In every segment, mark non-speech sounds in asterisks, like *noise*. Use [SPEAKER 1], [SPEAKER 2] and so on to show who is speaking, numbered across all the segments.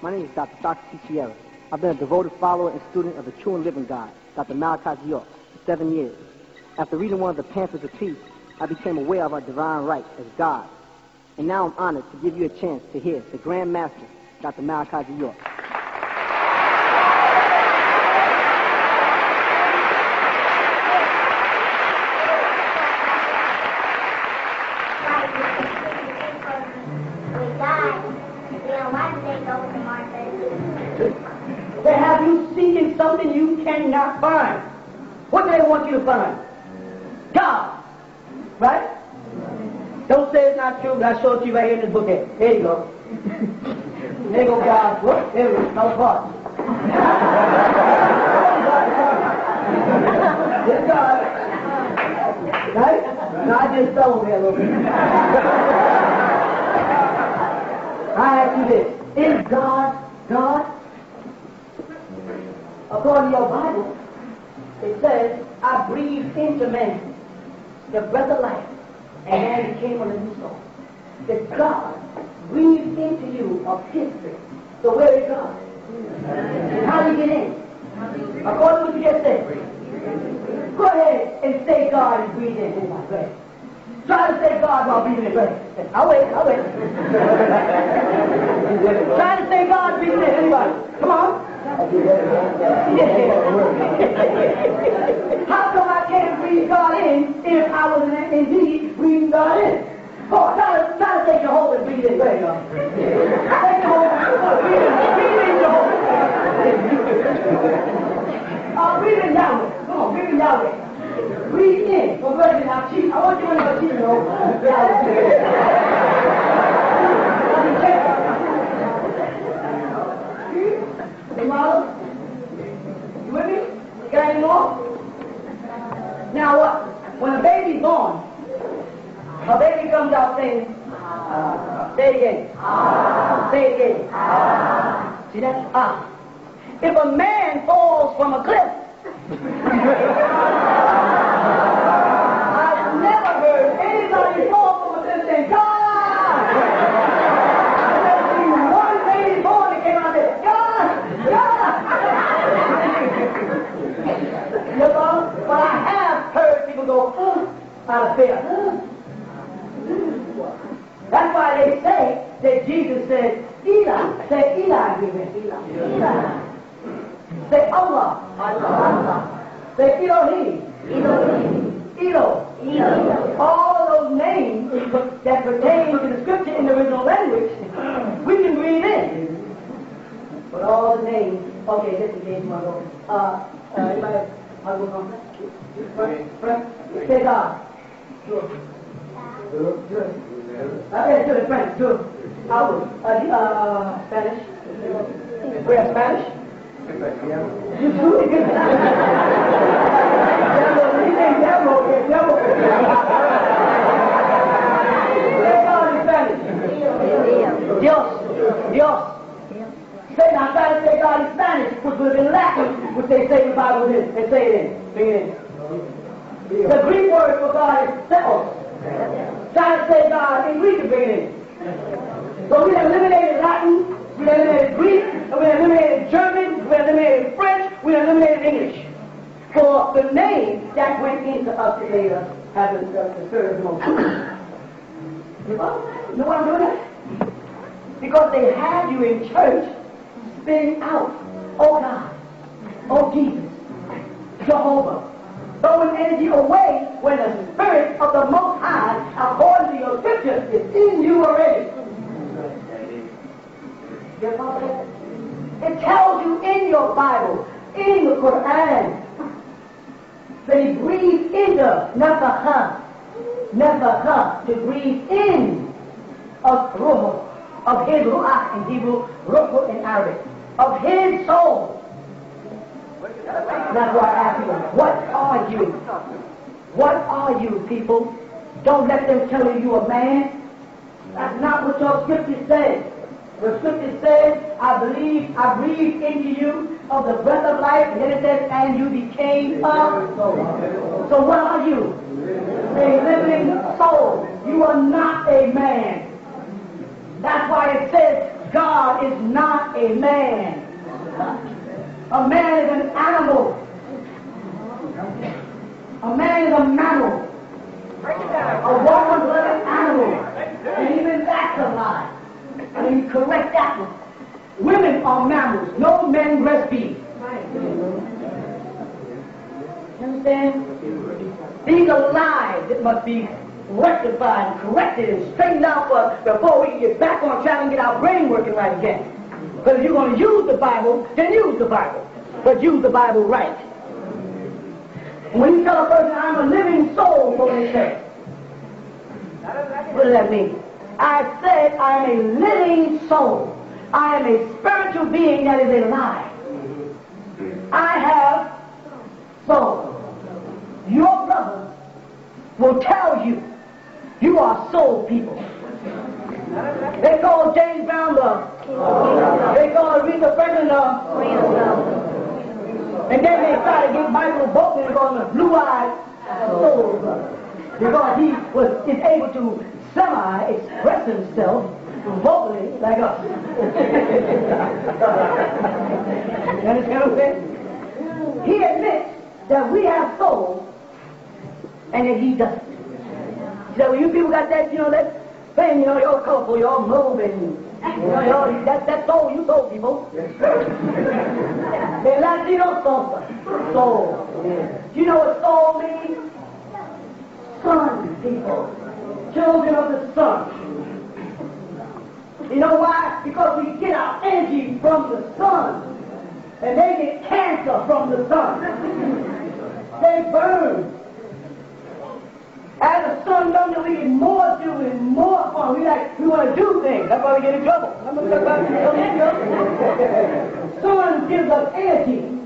[SPEAKER 1] My name is Dr. Socrates Sierra. I've been a devoted follower and student of the true and living God, Dr. Malachi York, for seven years. After reading one of the pamphlets of peace, I became aware of our divine right as God. And now I'm honored to give you a chance to hear the Grand Master, Dr. Malachi York.
[SPEAKER 2] I show you right in this book here. You go. there go, God. Whoop, there. Fell apart. Yes, God. Right? Now I just over there a little bit. I ask you this. Is God God? According to your Bible, it says, I breathed into man the breath of life, and man became a new soul. That God breathed into you of his spirit. So where is God? How do you get in? According to what you just said. Go ahead and say God is breathing in my breath. Try to say God while breathing in breath. I'll wait, I'll wait. Try to say God breathing in anybody. Come on. How come I can't breathe God in if I was in- indeed breathing God in? Oh, try to, try to Jehovah breathe in. There you go. Say Jehovah. Breathe in, breathe in Jehovah. Uh, in Yahweh. Come on, breathe in Yahweh. Well, where did I want you to know cheat. Hey, Marlon? You with me? You got any more? Now what? When a baby's born, a baby comes out saying, say again. Say it again. See that? Ah. If a man falls from a cliff, I've never heard anybody fall from a cliff and know, but I have heard people go, uh, out of fear. That's why they say that Jesus said, Eli. Say Eli, give it. Eli. Eli. Say Allah. Allah. Say Elohim. Elohim. Elo. Elo. All those names that pertain to the scripture in the original language, we can read in. But all the names, okay, this is James Margot. Uh, uh, anybody, I'll on. Say God. Sure. Good. Okay, good, French, good. Albert, uh, uh, Spanish. We have Spanish? You do? Devil, he named devil, okay, devil. Say God in Spanish. Dios, Dios. Say now, try to say God in Spanish, which would have been Latin, which they say the Bible is, and say it in. Bring it in. The Greek word for God is Theos. God in Greek and bring it in. We eliminated Latin, we eliminated Greek, and we eliminated German, we eliminated French, we eliminated English. For the name that went into us later uh, the third most. You know why I'm doing that? Because they have you in church spitting out, oh God, oh Jesus, Jehovah, throwing energy away when the Spirit of the Most High, according to your scripture, is in you already. It tells you in your Bible, in the Quran, that he breathed into Nafaha, Nafaha, to breathe in of Ruh, of his Ruach in Hebrew, Ruh in Arabic, of his soul. That's why I ask you, what are you? What are you, people? Don't let them tell you you're a man. That's not what your scripture says. The scripture says, I believe, I breathe into you of the breath of life, and it says, and you became a soul. So what are you? A living soul. You are not a man. That's why it says, God is not a man. A man is an animal. A man is a mammal. A woman is an animal. And even that's a lie. And you correct that one. Women are mammals. No men breastfeed. You understand? These are lies that must be rectified and corrected and straightened out for, before we get back on track and get our brain working right again. Because if you're going to use the Bible, then use the Bible. But use the Bible right. When you tell a person, I'm a living soul, what do say? What does that mean? I said I am a living soul. I am a spiritual being that is alive. I have soul. Your brother will tell you you are soul people. They call James Brown the they call Aretha Franklin the and then they try to get Michael Bolton on the blue-eyed soul because he was is able to semi-express himself vocally like us. *laughs* you understand what I'm saying? He admits that we have souls and that he doesn't. He said, well, you people got that, you know, that thing, you know, you're colorful, you're moving. You know, you're, that, that's soul, you soul people. The Latino soul. Soul. Do you know what soul means? Sun, people. Children of the sun. You know why? Because we get our energy from the sun. And they get cancer from the sun. they burn. As the sun comes, we get more and more fun. We like we want to do things. That's why we get in trouble. Sun gives us energy.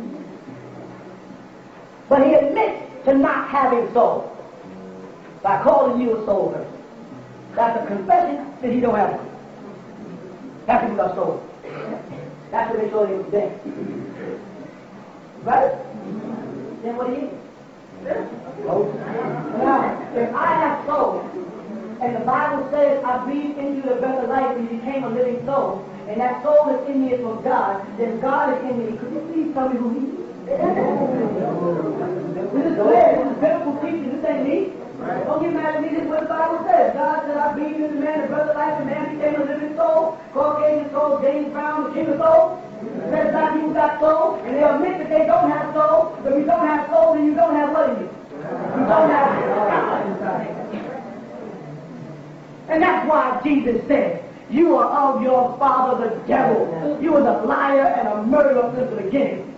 [SPEAKER 2] But he admits to not having soul by calling you a soul person. That's a confession that he don't have one. That's what got soul. That's what they told him today. Right? Then what do you now, if I have soul, and the Bible says I breathed into the breath of life and became a living soul, and that soul that's in me is from God, then God is in me. Could you please tell me who he is? This is clear. This is biblical teaching. This ain't me. Don't get mad at me. This is what the Bible says. God said, I breathed into the man the breath of life, and man became a living soul. Caucasian soul, James Brown, the king soul. Says that you got soul, and they admit that they don't have soul. But if you don't have soul, then you don't have what in you? You don't have God inside. And that's why Jesus said, You are of your father the devil. You are the liar and a murderer since the beginning.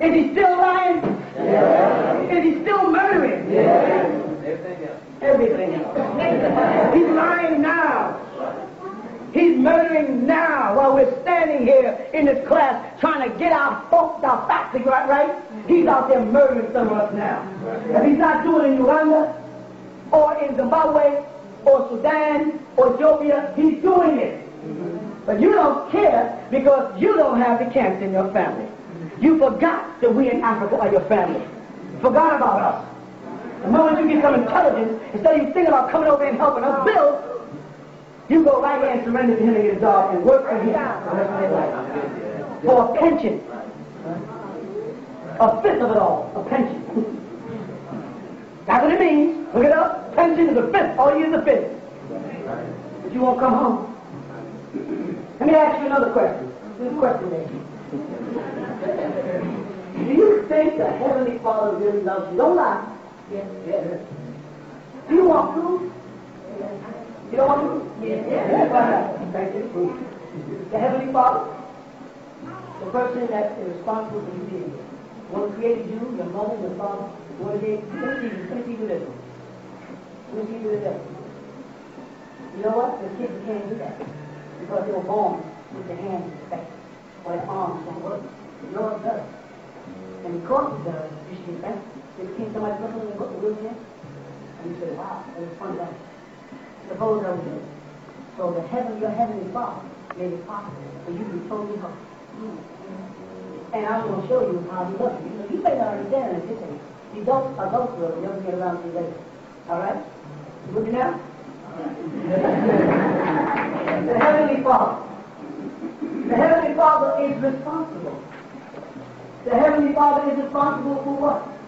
[SPEAKER 2] Is he still lying?
[SPEAKER 3] Yes.
[SPEAKER 2] Is he still murdering?
[SPEAKER 3] Yes.
[SPEAKER 2] Everything else. He's lying now. He's murdering now while we're standing here in this class trying to get our folks, our facts right, right? He's out there murdering some of us now. If he's not doing it in Uganda or in Zimbabwe or Sudan or Ethiopia, he's doing it. But you don't care because you don't have the cancer in your family. You forgot that we in Africa are your family. Forgot about us. The moment you get some intelligence, instead of you thinking about coming over and helping us build, you go right here and surrender to him and a job and work for him the rest of your life. For a pension. A fifth of it all, a pension. That's what it means. Look it up. Pension is a fifth. All you is a fifth. But you won't come home. Let me ask you another question. This question there. Do you think the Heavenly Father really loves you? Don't lie. Yes. yes. Do you want food? You don't want food? Yes. yes. Why? Thank you. The Heavenly Father, the person that is responsible for you being here. One created you, your mother, your father. One gave, let me see, let me see you do this. Let me see you do this. You know what? The kids can't do that because they were born with their hands in space or their arms don't work. You know what it does? And because it does, you should get. They became somebody looking in the wilderness, and you say, wow, that was fun that. Suppose I was there. So the heaven, your heavenly Father made it possible for you to be totally healthy. And I'm going to show you how he loves you. You, you may not understand it at this age. The adults, adults never get around to later. All right? You with me now? The Heavenly Father. The Heavenly Father is responsible. The Heavenly Father is responsible for what?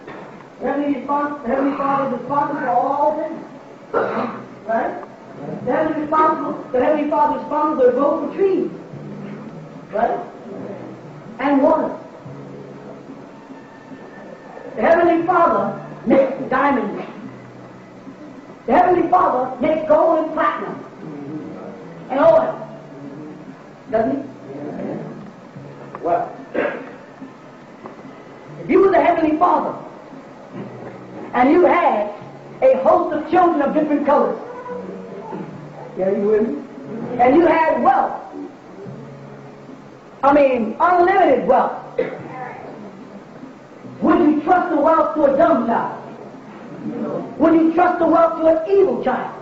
[SPEAKER 2] Heavenly, the Heavenly Father is responsible for all things. Right? The Heavenly, the Heavenly Father is responsible to grow for trees. Right? And water. The Heavenly Father makes diamonds. The Heavenly Father makes gold and platinum and oil. Doesn't he? Well, if you were the Heavenly Father and you had a host of children of different colors, you with me? And you had wealth. I mean, unlimited wealth. Would you trust the wealth to a dumb child? Would you trust the wealth to an evil child?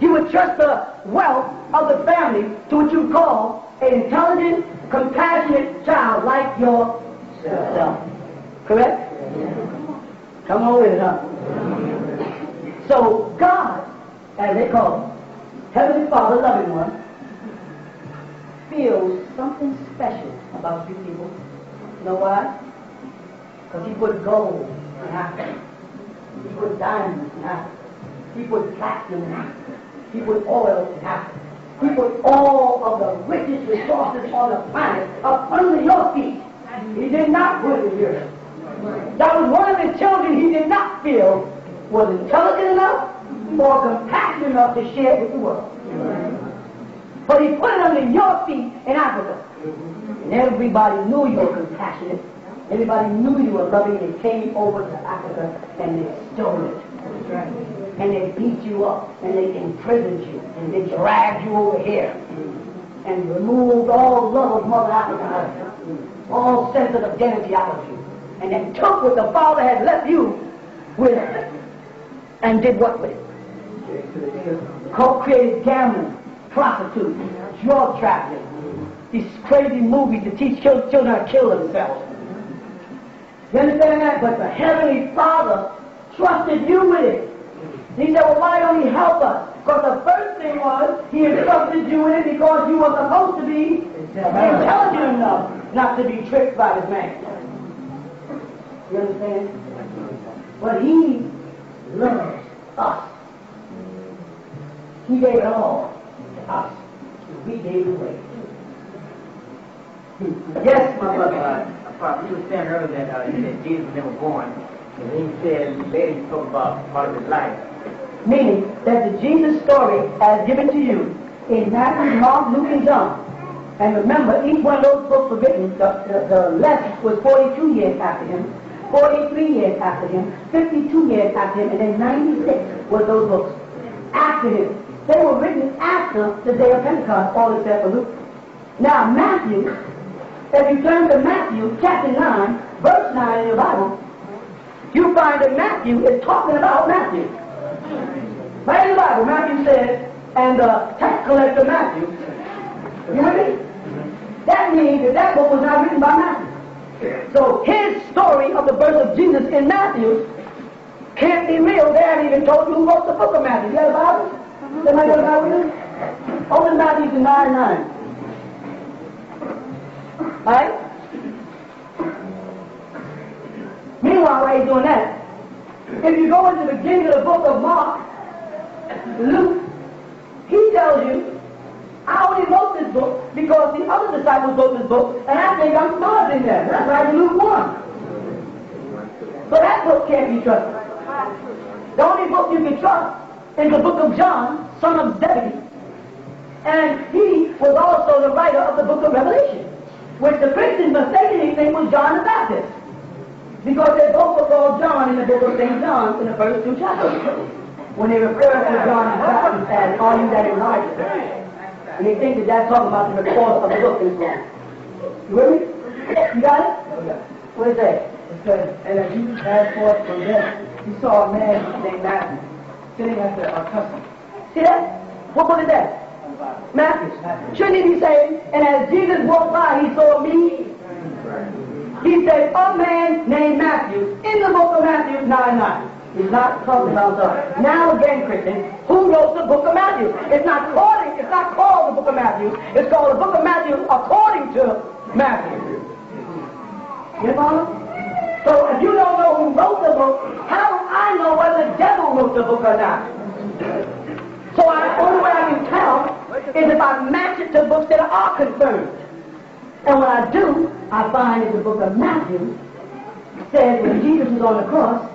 [SPEAKER 2] You would trust the wealth of the family to what you call an intelligent, compassionate child like yourself. Correct? Come on with it, huh? So God, as they call him, Heavenly Father, loving one, feels something special about you people. You know why? Because he put gold in Africa. He put diamonds in Africa. He put platinum in Africa. He put oil in Africa. He put all of the richest resources on the planet up under your feet. He did not put it here. That was one of the children he did not feel was intelligent enough or compassionate enough to share with the world. But he put it under your feet in Africa. And everybody knew you were compassionate. Everybody knew you were loving. They came over to Africa and they stole it. And they beat you up and they imprisoned you and they dragged you over here and removed all love of Mother Africa all sense of identity out of you. And then took what the Father had left you with and did what with it? Co-created gambling, prostitution, drug trafficking, these crazy movies to teach children how to kill themselves. You understand that? But the Heavenly Father trusted you with it. He said, well, why don't he help us? Because the first thing was, he entrusted you with it because you were supposed to be intelligent enough not to be tricked by this man. You understand? But he loves us. He gave it all to us. We gave it away. Yes, my brother.
[SPEAKER 3] Uh, Father, you were saying earlier that uh, you said Jesus was never born. And then you said later you talked about part of his life.
[SPEAKER 2] Meaning that the Jesus story as given to you in Matthew, Mark, Luke, and John. And remember, each one of those books were written, the, the, the left was 42 years after him, 43 years after him, 52 years after him, and then 96 was those books after him. They were written after the day of Pentecost, all except for Luke. Now, Matthew, if you turn to Matthew chapter 9, verse 9 in your Bible, you find that Matthew is talking about Matthew. Right in the Bible, Matthew says, and the tax collector Matthew. You with? That means that that book was not written by Matthew. So his story of the birth of Jesus in Matthew can't be real. They haven't even told you who wrote the book of Matthew. You got a Bible? Bible with you? Open Matthew to 9 9. Right? Meanwhile, while he's doing that, if you go into the beginning of the book of Mark, Luke, he tells you, I only wrote this book because the other disciples wrote this book, and I think I'm smart in there. That's right Luke 1. So that book can't be trusted. The only book you can trust is the book of John, son of Zebedee. And he was also the writer of the book of Revelation, which the Christians mistakenly think was John the Baptist. Because they both were called John in the book of St. John in the first two chapters. When they refer to John the Baptist as, are you that Elijah? And they think that that's talking about the report of the book is wrong. You with me? You got it? Oh, what is that?
[SPEAKER 4] It says, and as Jesus passed forth from them, he saw a man named Matthew sitting at the uh, custom.
[SPEAKER 2] See that? What book is that? Matthew. Shouldn't he be saying, and as Jesus walked by, he saw me? He said, a man named Matthew in the book of Matthew 9 9. He's not talking about the. Now again, Christian, who wrote the book of Matthew? It's not called. It's not called the book of Matthew. It's called the book of Matthew according to Matthew. You follow? So if you don't know who wrote the book, how I know whether the devil wrote the book or not? So I, only way I can tell is if I match it to books that are confirmed. And when I do, I find in the book of Matthew says when Jesus was on the cross,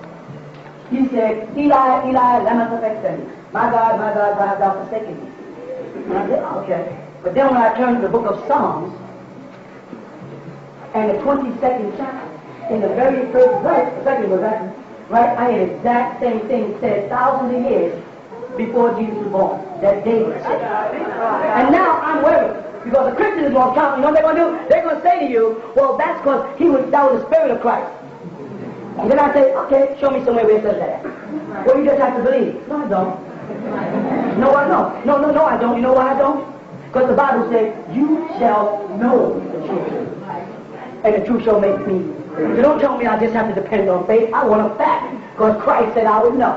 [SPEAKER 2] he said, Eli, Eli, lama sabachthani. My God, my God, why hast thou forsaken me? And I said, okay. But then when I turn to the book of Psalms, and the 22nd chapter, in the very first verse, the second verse, right, I had exact same thing said thousands of years before Jesus was born, that David said. And now I'm worried. Because the Christians going to count, you know what they're going to do? They're going to say to you, well, that's because he was, that was the Spirit of Christ. And then I say, okay, show me somewhere where it says that. Well, you just have to believe. No, I don't. No, I don't. No, no, no, I don't. You know why I don't? Because the Bible says, you shall know the truth. And the truth shall make me. You don't tell me I just have to depend on faith. I want a fact. Because Christ said I would know.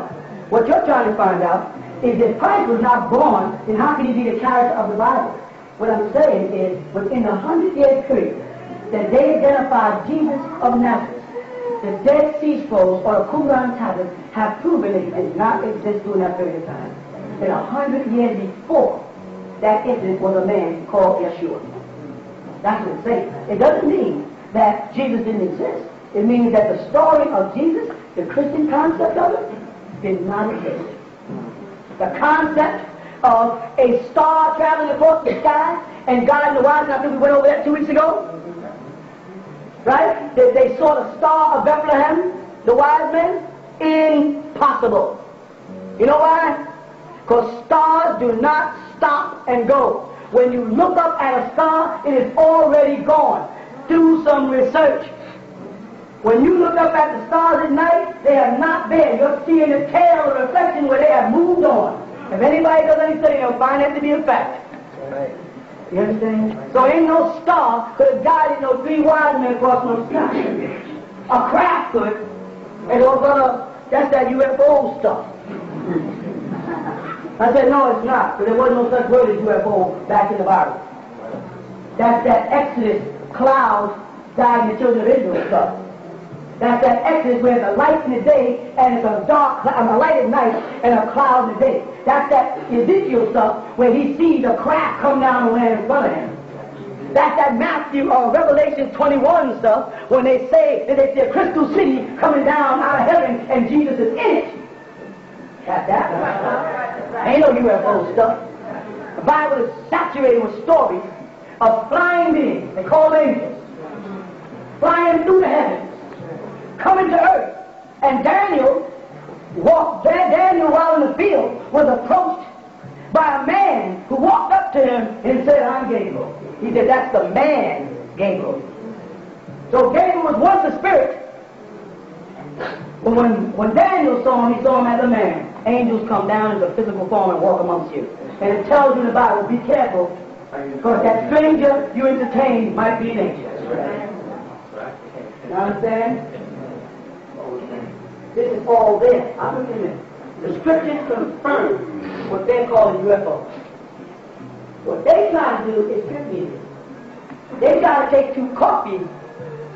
[SPEAKER 2] What you're trying to find out is if Christ was not born, then how can he be the character of the Bible? What I'm saying is, within the hundred year period that they identified Jesus of Nazareth, the Dead Sea Scrolls or Qumran tablets have proven that he did not exist during that period of time. That a hundred years before that incident was a man called Yeshua. That's what it's saying. It doesn't mean that Jesus didn't exist. It means that the story of Jesus, the Christian concept of it, did not exist. The concept of a star traveling across the sky and God the wise, men. I think we went over that two weeks ago. Right? They, they saw the star of Bethlehem, the wise men. Impossible. You know why? Because stars do not stop and go. When you look up at a star, it is already gone. Do some research. When you look up at the stars at night, they are not there. You're seeing a tail or reflection where they have moved on. If anybody does any study, they'll find that to be a fact. You understand? So ain't no star could have guided no three wise men across no sky. A craft could. And they're gonna, that's that UFO stuff. I said, no, it's not. Because there wasn't no such word as UFO back in the Bible. That's that Exodus cloud guiding the children of Israel stuff. That's that Exodus where it's a light in the day and it's a dark cloud, um, a light at night and a cloud in the day. That's that Ezekiel stuff where he sees a craft come down the land in front of him. That's that Matthew or Revelation 21 stuff when they say that they see a crystal city coming down out of heaven and Jesus is in it. Got that? Ain't no UFO stuff. The Bible is saturated with stories of flying. They call angels. Flying through the heavens. Coming to earth. And Daniel walked, Daniel while in the field was approached by a man who walked up to him and said, I'm Gabriel. He said, that's the man, Gabriel. So Gabriel was once a spirit. But when, when Daniel saw him, he saw him as a man. Angels come down in a physical form and walk amongst you. And it tells you in the Bible, be careful, because that stranger you entertain might be an angel. You understand? This is all there. I'm looking at it. The scriptures confirm what they're calling UFO. What they try to do is trick you. They try to take two coffee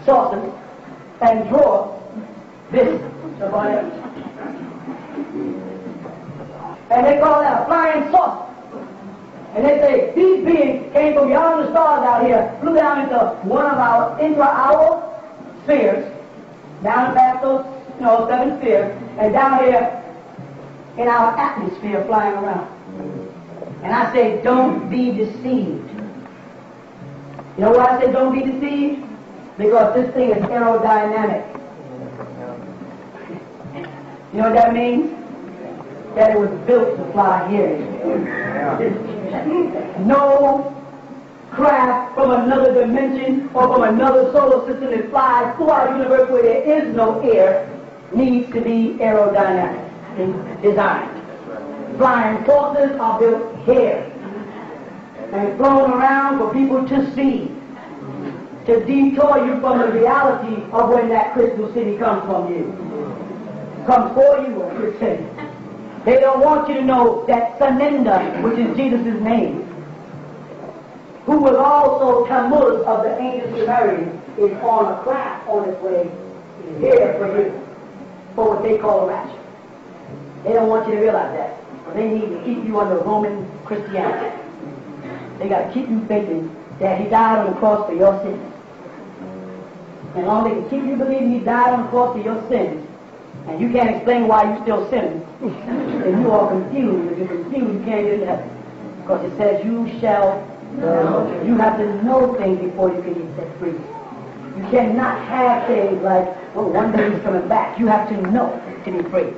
[SPEAKER 2] saucers and draw this. Somebody else. and they call that a flying saucer. And they say these beings came from beyond the stars out here, flew down into one of our into our spheres, down past those you know seven spheres, and down here in our atmosphere flying around. And I say, don't be deceived. You know why I say don't be deceived? Because this thing is aerodynamic. You know what that means? That it was built to fly here. No craft from another dimension or from another solar system that flies through our universe where there is no air needs to be aerodynamic designed. Flying saucers are built here and flown around for people to see, to detour you from the reality of when that crystal city comes from you. comes for you or you're sinning. They don't want you to know that Sananda, which is Jesus' name, who was also Tammuz of the ancient Sumerians, is on a craft on its way here for you, for what they call a rapture. They don't want you to realize that. They need to keep you under Roman Christianity. They got to keep you thinking that he died on the cross for your sins. And as they can keep you believing he died on the cross for your sins, and you can't explain why you're still sinning, and you are confused. If you're confused, you can't get heaven. Because it says you shall know. You have to know things before you can be set free. You cannot have things like, oh, one day he's coming back. You have to know to be free.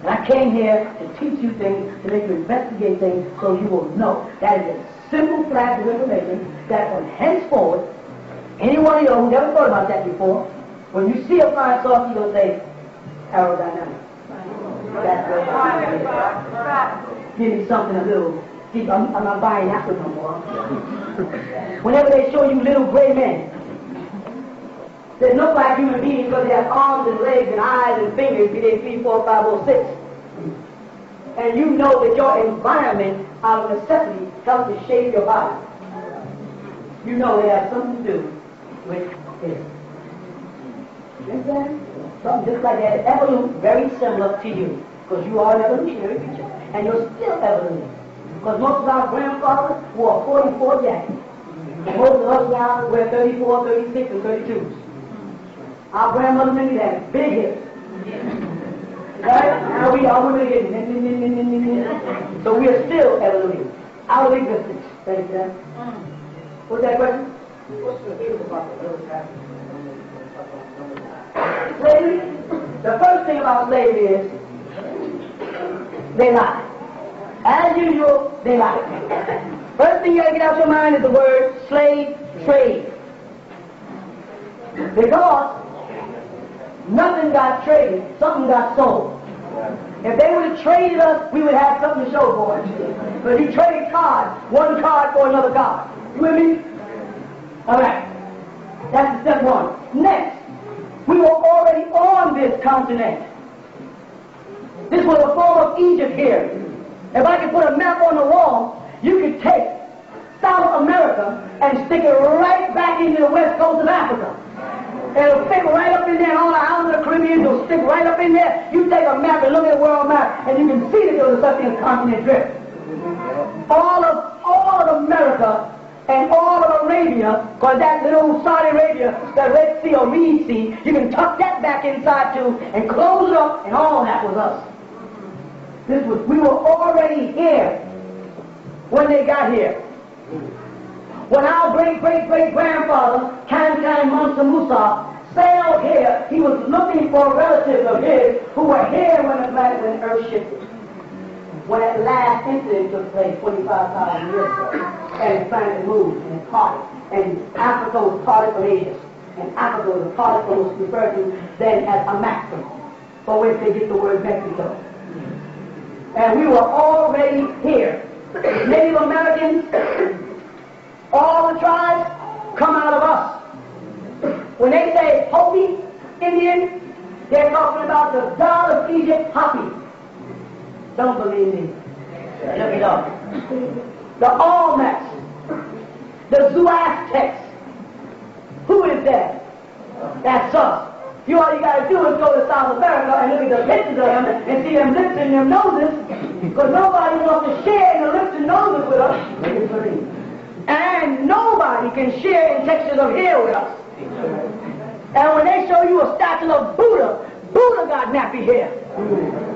[SPEAKER 2] And I came here to teach you things, to make you investigate things, so you will know. That is a simple flash of information that from henceforward, anyone of you who never thought about that before, when you see a flying saucer, you'll say, aerodynamics. It. Give me something a little deep. I'm, I'm not buying that one no more. *laughs* Whenever they show you little gray men, they look like human beings because they have arms and legs and eyes and fingers, be they three, four, five, or six. And you know that your environment, out of necessity, helps to shape your body. You know they have something to do with. You understand? Something just like that. Evolution, very similar to you. Because you are an evolutionary creature. And you're still evolutionary. Because most of our grandfathers wore 44 jackets. And most of us now wear 34, 36, and 32s. Our grandmother many had big hips. Right? Now we are women getting So we are still evolutionary. Out of existence. Thank you, mm. What's that question? What's the about the Slavery? The first thing about slavery is they lie. As usual, they lie. First thing you gotta get out your mind is the word slave trade. Because nothing got traded, something got sold. If they would have traded us, we would have something to show for it. But you trade cards, one card for another card. You with me? All right. That's step one. Next, we were already on this continent. This was a form of Egypt here. If I could put a map on the wall, you could take South America and stick it right back into the west coast of Africa. It'll fit right up in there. All the islands of the Caribbean will stick right up in there. You take a map and look at the world map, and you can see that there was such thing continent drift. All of all of America and all of Arabia, because that little Saudi Arabia, that Red Sea or Reed Sea, you can tuck that back inside too and close it up, and all that was us. This was we were already here when they got here. When our great great great grandfather, Kankan Mansa Musa, sailed here, he was looking for relatives of his who were here when the planet when earth shifted. When that last incident took place 25,000 years ago, and the finally moved and it parted, and Africa was parted from Asia, and Africa was parted from what's referred to then as a maximum, for which they get the word Mexico. And we were already here. Native Americans, all the tribes come out of us. When they say Hopi Indian, they're talking about the god of Egypt, Hapi. Don't believe me. Look it up. The Olmecs, the Zoroastrians. Who is that? That's us. You all you gotta do is go to South America and look at the pictures of them and see them lips and them noses, because nobody wants to share in the and noses with us. And nobody can share in textures of hair with us. And when they show you a statue of Buddha, Buddha got nappy hair.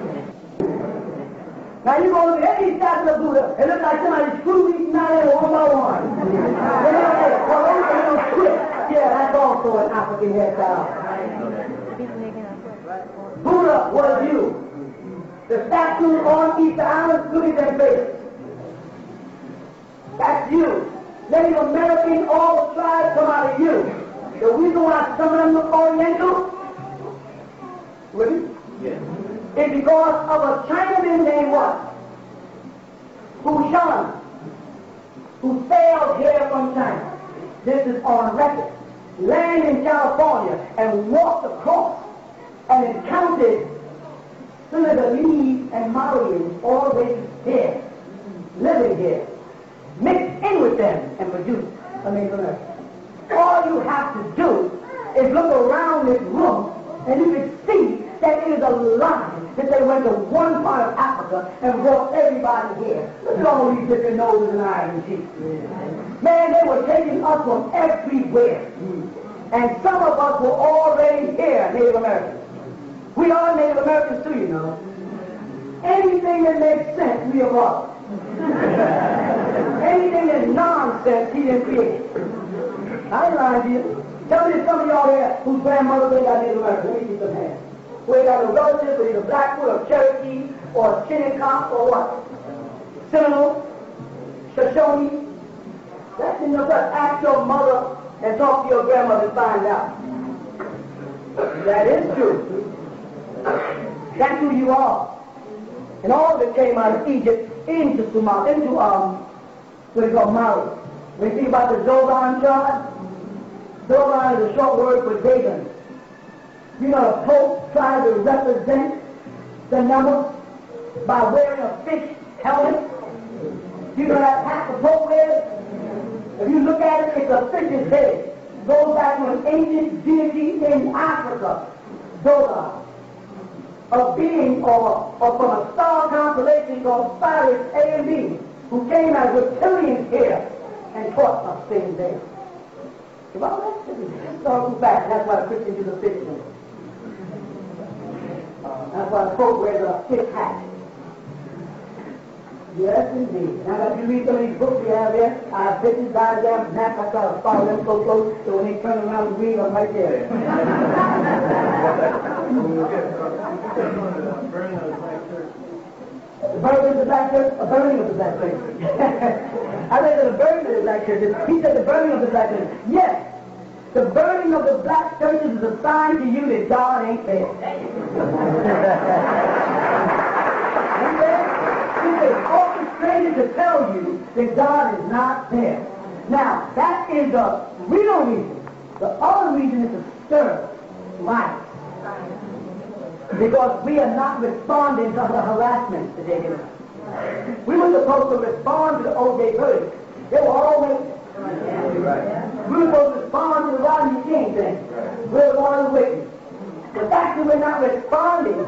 [SPEAKER 2] Don't say, well, those are those. Yeah, that's also an African hairstyle. Buddha was you. The statue on each island, look at their faces. That's you. Native American, all tribes come out of you. The reason why some of them look Oriental, really,
[SPEAKER 3] Yes.
[SPEAKER 2] Is because of a Chinaman named what? Fushan, who sailed here from China. This is on record. Landed in California and walked across and encountered Lebanese and Malians already here, living here. Mix in with them and produce a Native American. All you have to do is look around this room and you can see that it is a lie that they went to one part of Africa and brought everybody here. Look at all these different noses and eyes and teeth. Man, they were taking us from everywhere. And some of us were already here, Native Americans. We are Native Americans too, you know. Anything that makes sense, we are brought. Anything that's nonsense, he didn't create. I ain't lying to you. Tell me some of y'all here whose grandmother ain't got Native American. Let me see some hands. Who ain't got no relatives, but either Blackfoot or Cherokee or Shinnecock or what? Seminole, Shoshone. That's in your gut. Ask your mother and talk to your grandmother and find out. That is true. That's who you are. And all it came out of Egypt into Somalia, into um, what is called Mali. When you think about the Zoban tribe, Zoban is a short word for Dagon. You know, the Pope tried to represent the number by wearing a fish helmet. You know that hat the Pope wears? If you look at it, it's a fish's head. It goes back to an ancient deity in Africa, Zoban a being or, or from a star constellation called Sirius A and B, who came as reptilians here and taught us things there. Well, that's all back. That's why Christians use a fish name. That's why the Pope wears a fish hat. Yes, indeed. Now, if you read some of these books we have here, I have pictures, diagrams, maps. I try to follow them so close, so when they turn around and read, I'm right there. The burning of the black church, a burning of the black church. I read the burning of the black church. *laughs* He said the burning of the black church. Yes, the burning of the black churches is a sign to you that God ain't there. He said, he said, orchestrated to tell you that God is not there. Now, that is the real reason. The other reason is to stir life. Because we are not responding to the harassment today. We were supposed to respond to the O.J. Curtis. They were always. We were supposed to respond to the Rodney King thing. We're the one witness. The fact that we're not responding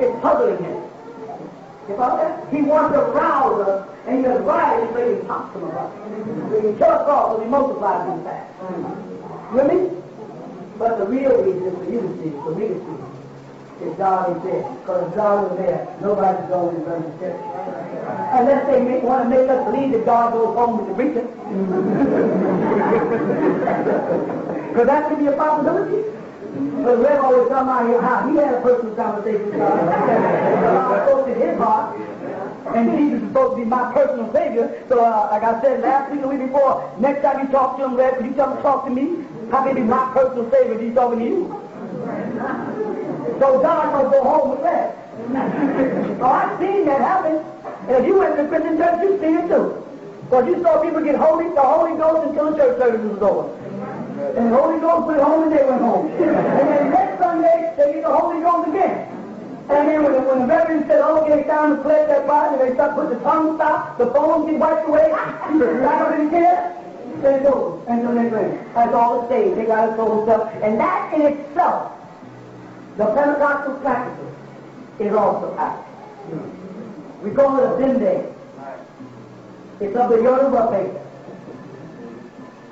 [SPEAKER 2] is puzzling him. You follow that? He wants to rouse us, and he and so he pops them about it. So he shuts off, so he multiplies them fast. You with me? But the real reason for you to see, for me to see, is God is there. Because if God was there, nobody's going to burn the church. Unless they make, want to make us believe that God goes home with the preacher. *laughs* Because that could be a possibility. But Rev always come out here how he had a personal conversation with God. God spoke to his heart. And Jesus is supposed to be my personal Savior. So, uh, like I said last week, the week before, next time you talk to him, could you come talk to me? How can he be my personal Savior if he's talking to you? So God must go home with that. *laughs* so I've seen that happen. And if you went to the Christian church, you've seen it too. Because you saw people get holy, the Holy Ghost until the church service was over. And the Holy Ghost went home and they went home. *laughs* and then next Sunday, they get the Holy Ghost again. And when the, veteran said, oh, get down to pledge that body, they start put the tongue stop, the phones get wiped away, *laughs* back up in the chair, then it goes. And then they drink. That's all it stays. They got it for themselves. And that in itself, the Pentecostal practices, is also act. We call it a Binde. It's of the Yoruba faith.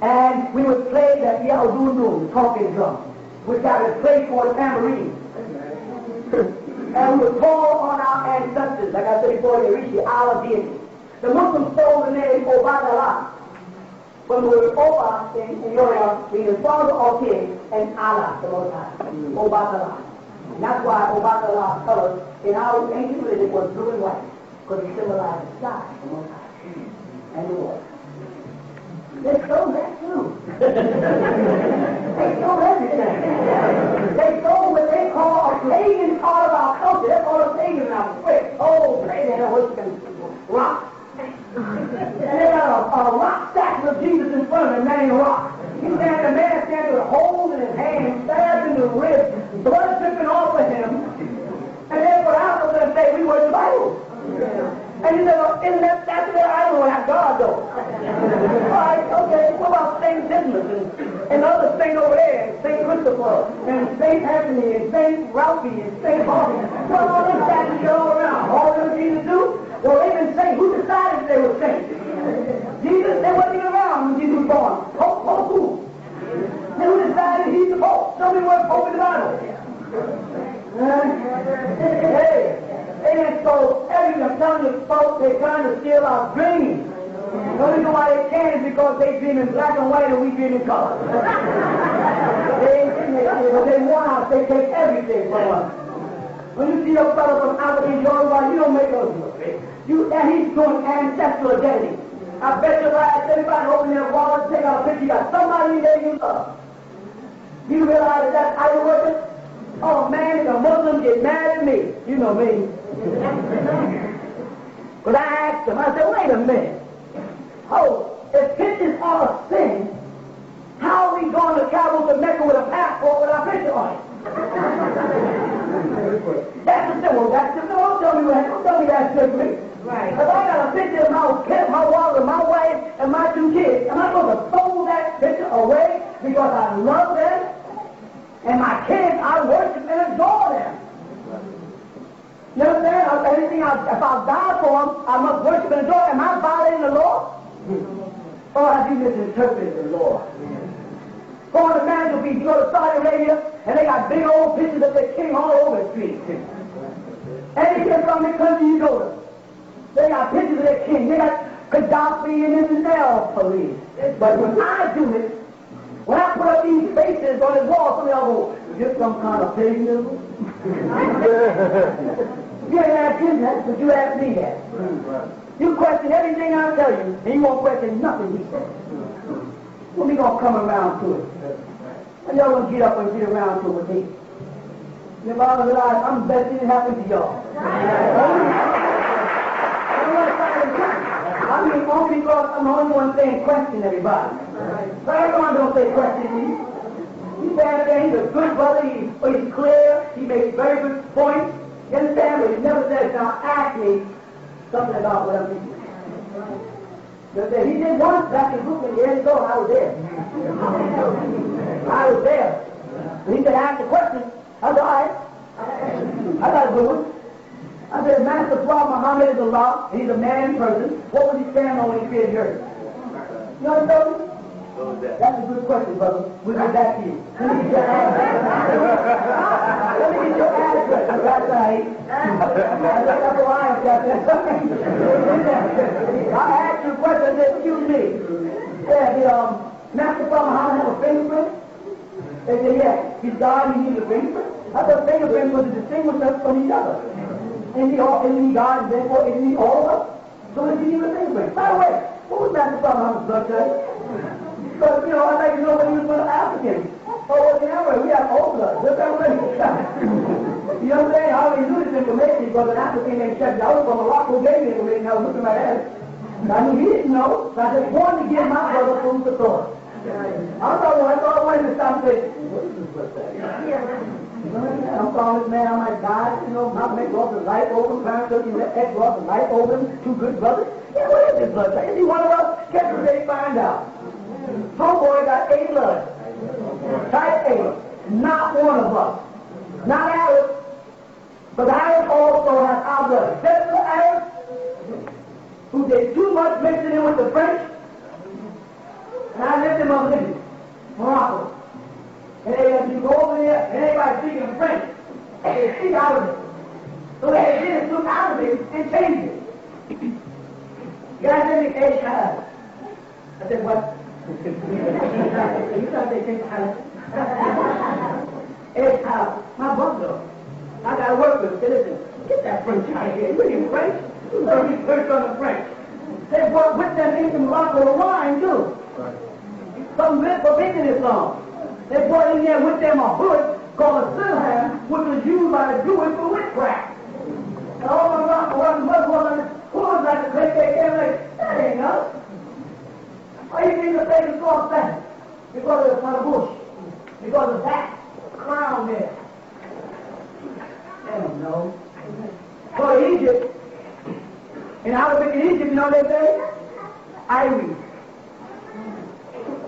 [SPEAKER 2] And we would play that Yaudundu, talking drum, which I would play for the tambourine. *laughs* and we call on our ancestors, like I said before, they reached the Rishi, Allah deity. The Muslims stole the name Obatala. The word Oba in, in Yoruba means father or king, and Allah, the Most High. Obatala. And that's why Obatala colors in our ancient religion was blue and white, because it symbolized the sky, the Most High, and the water. They stole that too. they stole everything. They stole what they call a pagan part of our culture. They call it pagan now. Quick, oh, pagan, they're worshiping rock. and they got a, a rock statue of Jesus in front of them, that ain't a rock. He stands, the man stands with a hole in his hand, stabbed in the ribs, blood dripping off of him. And then what I was going to say, and he said, well, isn't that, that's where I know how God goes. *laughs* All right, okay, what about St. Dismas and, and other St. over there, St. Christopher, and St. Anthony, and St. Ralphie, and St. Paul? Well, all this that and folks, they're trying to steal our dreams. The reason why they can is because they dream in black and white and we dream in color. they, they, they want us, they take everything from us. When you see a fellow from African Yoruba, you don't make those you and he's doing ancestral identity. I bet you anybody to open their wallet, take out a picture, you got somebody in there you love. You realize that idol worship? Oh man, if a Muslim get mad at me, you know me. *laughs* But I asked him, I said, wait a minute. Oh, if pictures are a sin, how are we going to travel to Mecca with a passport with our picture on it? that's a symbol. That's the Don't tell me that. Don't tell me that's different. Right. If I got a picture of my kid, my wallet, my wife, and my two kids, am I going to throw that picture away because I love them? And my kids, I worship and adore them. You understand? Anything I, if I die for him, I must worship and adore. Am I violating the law? Hmm. Or have you misinterpreted the law? Go on the mantelpiece, you go to Saudi Arabia, and they got big old pictures of their king all over the street. Any from the country you go to, they got pictures of their king. They got Gaddafi and nail police. But when I do it, when I put up these faces on the wall, some of y'all go, is this some kind of paganism? *laughs* *laughs* you ain't asked him that, but you asked me that. You question everything I tell you, and you won't question nothing he says. When we gonna come around to it? And y'all gonna get up and get around to it with me. The Bible says, I'm the best thing that happened to y'all. I mean, only because I'm the only one saying question everybody. So everyone don't say question me. He's bad there, he's a good brother, he, he's clear, he makes very good points. Understand? He never says, now ask me something about what I'm. But he did once back in Brooklyn years ago, and I was there. I was there. And he said, ask the question. I said, all right. I got a good one. I said, Master Prophet Muhammad is Allah, he's a man person. What would he stand on when he created the earth? You know That's a good question, brother. We'll get back to you. *laughs* Let me get your address. Let me get your address. That's right. I got that. I asked you a question, said, excuse me. Yeah, the um, Master Prophet Muhammad have a fingerprint? They said, yes. He's God, he needs a fingerprint. I thought fingerprint was to distinguish us from each other. Isn't he, all, isn't he God, therefore isn't he all of us? So he need a fingerprint? By the way, what was Master Prophet Muhammad's blood? But, you know, like know whether he was for African. Oh, or was he? We have old blood. Look how many. you know what I'm saying? I already knew this information because an African named Chef Yahoo from Morocco gave me information. I was looking at that. I knew he didn't know, so I just wanted to give my brother food for thought. I thought, well, I thought I wanted to stop and say, what is this blood I'm calling this man, I might die, you know, my make lost his life him, parents took him, ex lost his life him, two good brothers. Yeah, what is this blood? Is he one of us? Guess what they find out? Homeboy got A blood. Type A. Not one of us. Not Arab. But Arab also has our blood. Except for Arab, who did too much mixing in with the French. And I lived in Morocco. Morocco. And they, if you go over there, and everybody speaking French, they speak it. So they did took out of it and changed it. *clears throat* Guys didn't I said, what? You thought they take house. it's how my butler. I got to work with. Listen, get that French out of here. You ain't French. You learn French on the French. They brought with them into Morocco the wine, too. Some good forbidden Islam. They brought in there with them a hood called a silham, which was used by the Jewish for witchcraft. And all the Morocco wasn't Muslim, who was like the great they came like, that ain't us. Why called that? Because of the bush. Because of that crown there. They don't know. Go to Egypt. In Arabic in Egypt, you know what they say? Iris.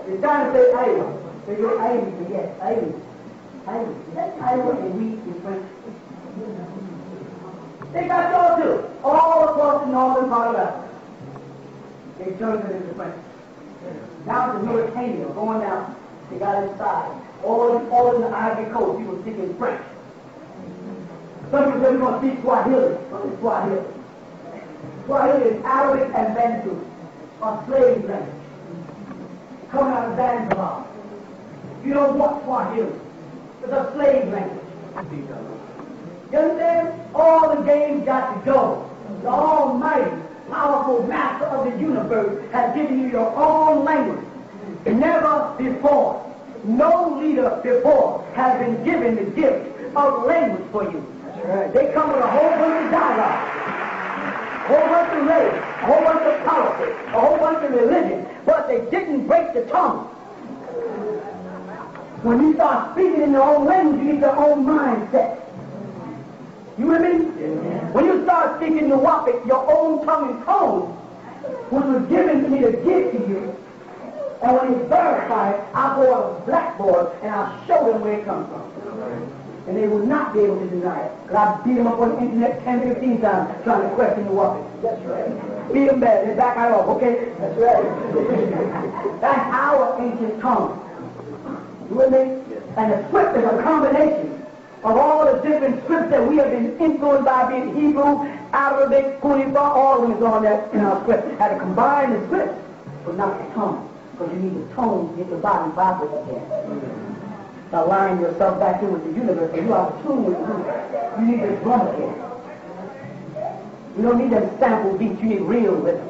[SPEAKER 2] They're trying to say Iris. They say Iris, yes, Iris. Iowa. That's Iowa and wheat in French. They got y'all too. All across the northern part of Africa. They turned it into French. Down to Mauritania, going down, they got inside. All in, all in the Ivory Coast, people speaking French. Some of them going to speak Swahili, from the Swahili. Swahili is Arabic and Bantu, or slave language. Coming out of Zanzibar. You don't want Swahili. It's a slave language. You understand? All the games got to go. The almighty, powerful master of the universe has given you your own language. Never before, no leader before has been given the gift of language for you. They come with a whole bunch of dialogue, a whole bunch of race, a whole bunch of politics, a whole bunch of religion, but they didn't break the tongue. When you start speaking in your own language, you get your own mindset. You with me? When you start speaking the Wapik, your own tongue and tone, which was given to me to give to you, and when it's verified, I go on a blackboard and I'll show them where it comes from. And they will not be able to deny it. Because I beat them up on the internet 10, 15 times trying to question the Wapik. That's right. Beat them bad, they back right off, okay? That's right. That's our ancient tongue. You with me? And the script is a combination of all the different scripts that we have been influenced by, being Hebrew, Arabic, Kunifa, all of them is on that in our script. Had to combine the script, but not the tone. Because you need the tone to get the body vibrate again. To align yourself back in with the universe, and you are tuned with the universe. You need the drum again. You don't need them sample beats, you need real rhythm.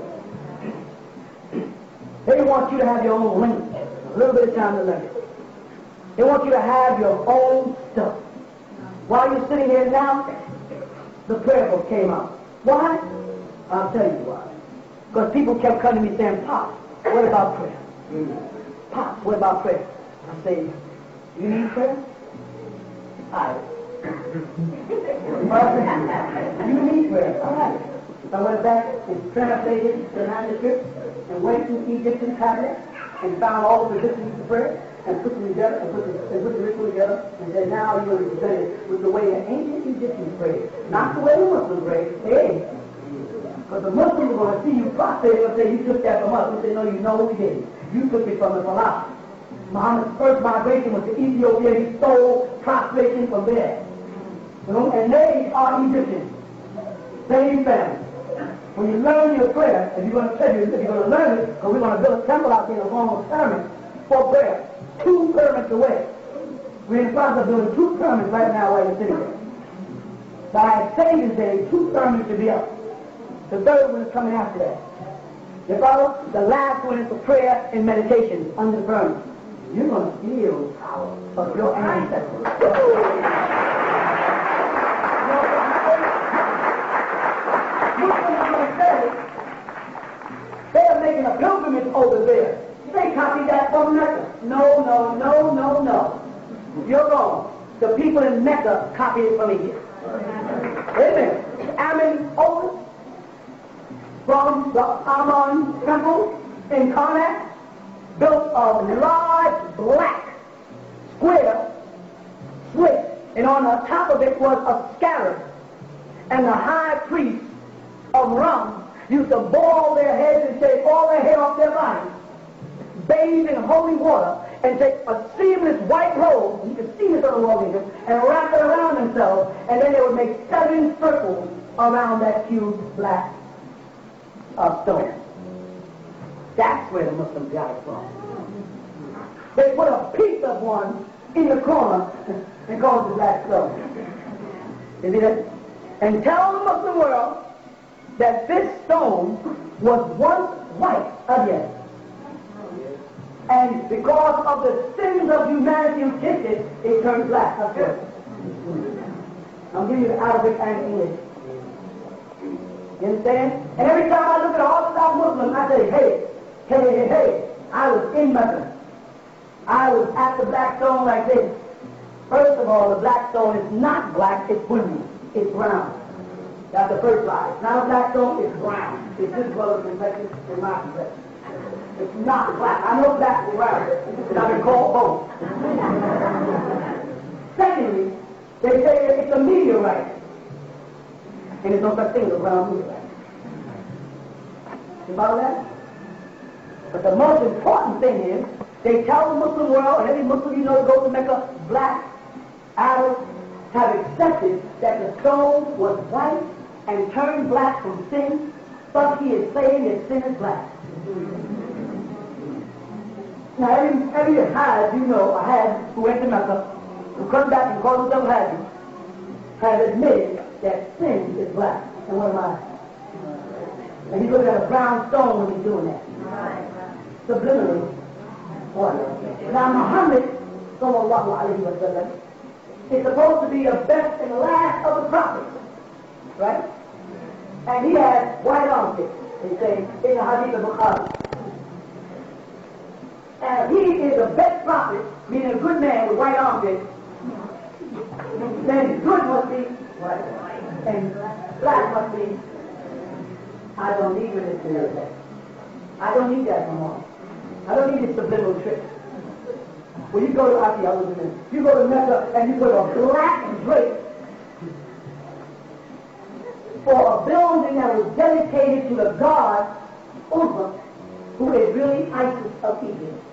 [SPEAKER 2] They want you to have your own language. A little bit of time to learn it. They want you to have your own stuff. While you're sitting here now, the prayer book came out. Why? I'll tell you why. Because people kept coming to me saying, Pop, what about prayer? Mm. Pop, what about prayer? I say, you need prayer? I. *laughs* you need prayer. All right. I went back and translated the manuscript and went to Egyptian tablets and found all the positions of prayer and put them together and put the, and put the ritual together and said, now you're going to present it with the way the ancient Egyptians prayed, not the way the Muslims prayed. Hey, because the Muslims are going to see you prostrate and say, you took that from us. And say, no, you know we didn't. You took it from the philosophy. Muhammad's first migration was to Ethiopia. He stole prostration from there. You know, and they are Egyptians. Same family. When you learn your prayer, if you're going to tell you, if you're going to learn it, because we're going to build a temple out there in the form of pyramids for prayer. Two pyramids away. We're in the process of doing two pyramids right now while you're sitting there. By Satan's day, two pyramids to be up. The third one is coming after that. You follow? The last one is for prayer and meditation under the pyramid. You're going to feel the power of your ancestors. *laughs* They're making a pilgrimage over there. They copied that from Mecca. No, no, no, no, no. You're wrong. The people in Mecca copied it from Egypt. Amen. Ammon Otis from the Ammon temple in Karnak built a large black square switch, and on the top of it was a scarab. And the high priest of Ram used to bald their heads and shave all the hair off their bodies, bathe in holy water, and take a seamless white robe, you can see this on the wall and wrap it around themselves, and then they would make seven circles around that huge black uh, stone. That's where the Muslims got it from. They put a piece of one in the corner *laughs* and called it the black stone. You see that? And tell the Muslim world that this stone was once white again. And because of the sins of humanity who kicked it, it turned black. That's it. I'm giving you Arabic and English. You understand? And every time I look at an Orthodox Muslims, I say, hey, hey, hey, hey, I was in Mecca. I was at the black stone like this. First of all, the black stone is not black, it's blue. It's brown. That's the first lie. It's not a black stone, it's brown. It's this brother's complexion and my complexion. It's not black. I know black and brown. And I've been called both. Secondly, they say that it's a meteorite. And there's no such thing as a brown meteorite. You follow that? But the most important thing is, they tell the Muslim world, and every Muslim you know goes to Mecca, black Arabs have accepted that the stone was white and turned black from sin, but he is saying that sin is black. Now, every, every Hajj, you know, a had who went to Mecca, who comes back and calls himself Hajj, has admitted that sin is black. And what am I? And he's looking at a brown stone when he's doing that. Subliminally. What? Now, Muhammad, sallallahu alayhi wa sallam, is supposed to be the best and last of the prophets. Right? And he has white armpits, they say, in the Hadith of Bukhari. And he is the best prophet, meaning a good man with white armpits, then good must be white, and black must be. I don't need religion to that. I don't need that no more. I don't need this subliminal trick. When you go to archaeology, you go to Mecca and you put a black drape for a building that was dedicated to the god Uzma, who is really Isis of Egypt.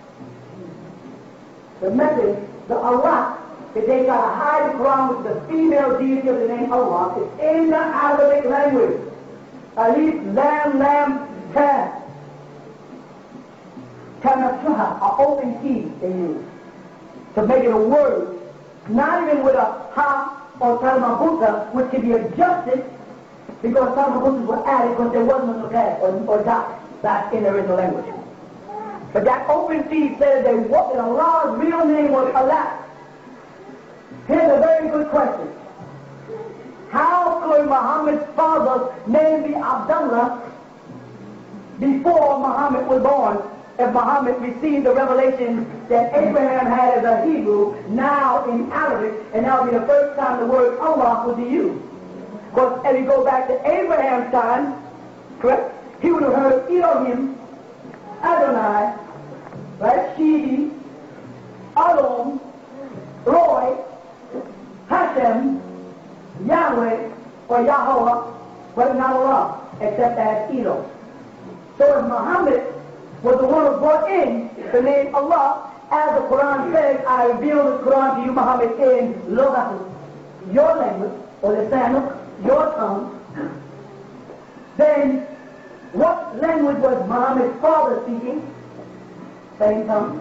[SPEAKER 2] The message, the Allah, that they got hide the Quran with the female deity of the name Allah, is in the Arabic language. Alif, Lam, Lam, Ta. Tamasuha, an open key they use to make it a word, not even with a ha or talmabuta, which can be adjusted because talmabutas were added because there wasn't a nukad or, or dot back in the original language. But that open sea says that what Allah's real name was Allah. Here's a very good question. How could Muhammad's father's name be Abdullah before Muhammad was born? If Muhammad received the revelation that Abraham had as a Hebrew, now in Arabic, and that would be the first time the word Allah would be used. Because if you go back to Abraham's time, correct, he would have heard Elohim, Adonai, Shidi, Adon, Roy, Hashem, Yahweh, or Yahweh, but not Allah, except as Elohim. So if Muhammad was the one who brought in the name Allah, as the Quran says, I reveal the Quran to you, Muhammad, in Logos, your language, or the Sanuk, your tongue, then what language was Muhammad's father speaking? Same tongue.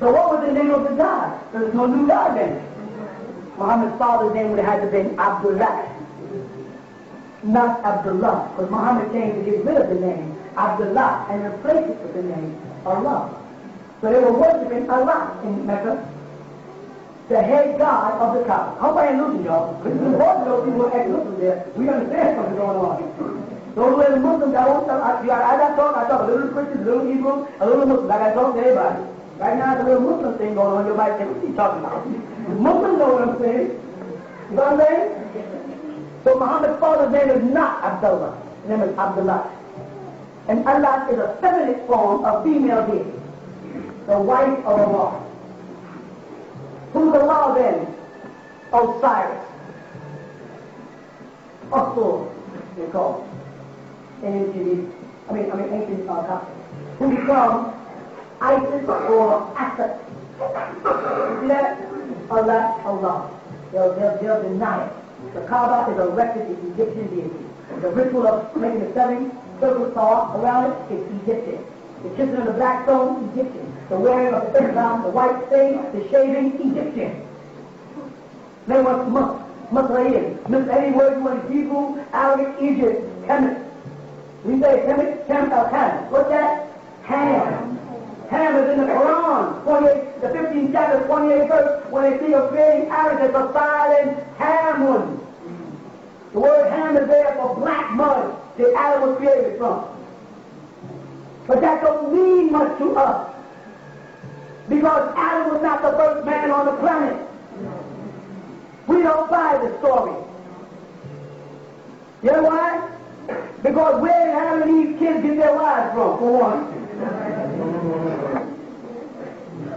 [SPEAKER 2] So what was the name of the God? There was no new God then. Muhammad's father's name would have had to been Abdullah, not Abdullah, because Muhammad came to get rid of the name Abdullah and replace it with the name Allah. So they were worshiping Allah in Mecca, the head God of the Kaaba. Hope I ain't losing y'all. This is important those people who act Muslims there. We understand what's going on. Who are Muslims, I won't tell, I, I, I talk, I talk a little Christian, a little Hebrew, a little Muslim, like I talk to everybody. Right now, there's a little Muslim thing going on. Your say, what are you talking about? Muslims know what I'm saying. You know what I'm saying? So Muhammad's father's name is not Abdullah. His name is Abdullah. And Allah is a feminine form of female deity. The wife of Allah. Who's Allah then? Osiris. Osir, they call it. In ancient, I mean, I mean ancient uh, Coptic. Who becomes Isis or. See that? Allah, Allah. They'll, they'll, they'll deny it. The Kaaba is erected as Egyptian deity. The ritual of making the seven circle saw around it is Egyptian. The kissing of the black stone, Egyptian. The wearing of the Islam, the white stain, the shaving, Egyptian. They want Mus, Muslim. Miss any word you want Hebrew, Arabic, Egypt, Kemet. We say Kemet, or Ham. What's that? Ham. Ham is in the Quran, 28, the 15th chapter, 28th verse, when they see a creating Arabs, it's a silent Hamun. The word Ham is there for black mud that Adam was created from. But that don't mean much to us. Because Adam was not the first man on the planet. We don't buy the story. You know why? Because where did Adam and Eve kids get their wives from, for one?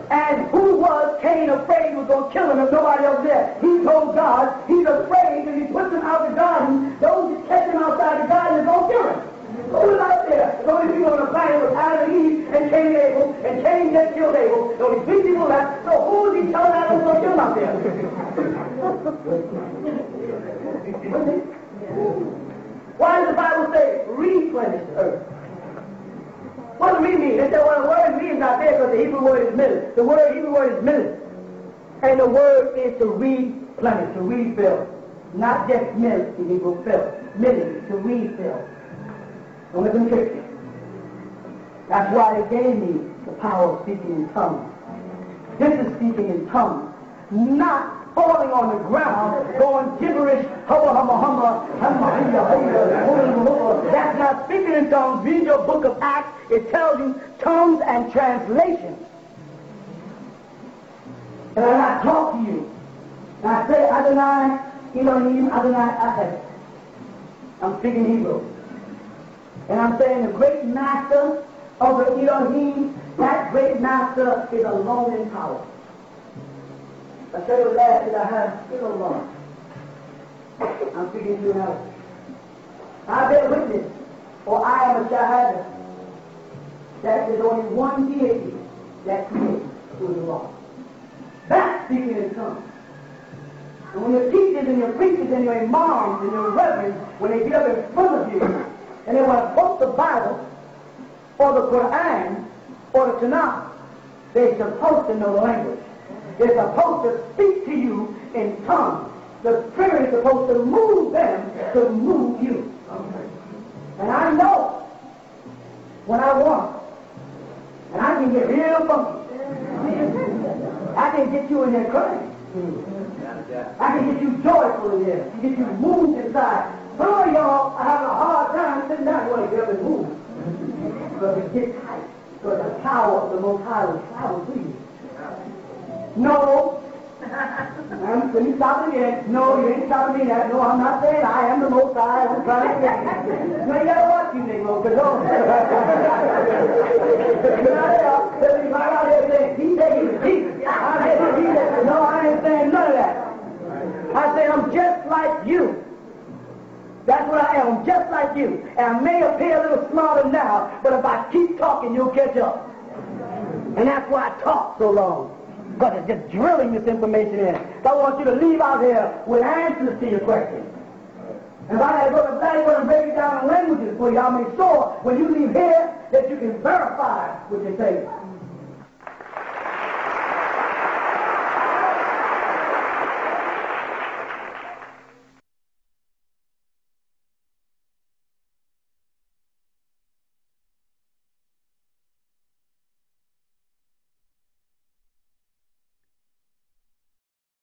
[SPEAKER 2] And who was Cain afraid was going to kill him if nobody else there? He told God he's afraid and he puts him out the garden. Those that catch him outside the garden are going to kill him. Who was out there? The only people on the planet was Adam and Eve and Cain and Abel, and Cain just killed Abel. The only three people left. So who was he telling Adam was going to kill him out there? *laughs* The Bible say replenish the earth? What does it mean? They say, well, the word means not there because the Hebrew word is millet. The word Hebrew word is millet. And the word is to replenish, to refill. Not just millet in Hebrew, fill. Millet, to refill. Don't let them trick you. That's why they gave me the power of speaking in tongues. This is speaking in tongues, not falling on the ground, going gibberish, hubba, hubba, hubba. That's not speaking in tongues. Read your book of Acts. It tells you tongues and translation. And I talk to you, and I say Adonai, Elohim, Adonai, Echad. I'm speaking Hebrew. And I'm saying the great master of the Elohim, that great master is alone in power. That I have still alone. I'm speaking to you now. I bear witness, or I am a shahada, that there's only one deity that creates who is the Lord. That's speaking in tongues. And when your teachers and your preachers and your imams and your reverends, when they get up in front of you and they want to quote the Bible or the Quran or the Tanakh, they're supposed to know the language. They're supposed to speak to you in tongues. The Spirit is supposed to move them to move you. And I know when I want, and I can get real funky. I can get you in there crying. I can get you joyful in there. I can get you moved inside. Some of y'all are having a hard time sitting down. You to up and move. Because it gets tight. Because the power of the Most High will travel through you. No. Um, let me stop again. No, you ain't stopping me that. No, I'm not saying I am the Most High. I'm trying to get. No, you gotta watch you, Negro, because don't. If I got here saying, he taking the. I'm here to Jesus. No, I ain't saying none of that. I say I'm just like you. That's what I am. Just like you. And I may appear a little smarter now, but if I keep talking, you'll catch up. And that's why I talk so long. Because it's just drilling this information in. So I want you to leave out here with answers to your questions. And if I had to go to Blackboard and break it down in languages for you, I'll make sure when you leave here that you can verify what you're saying.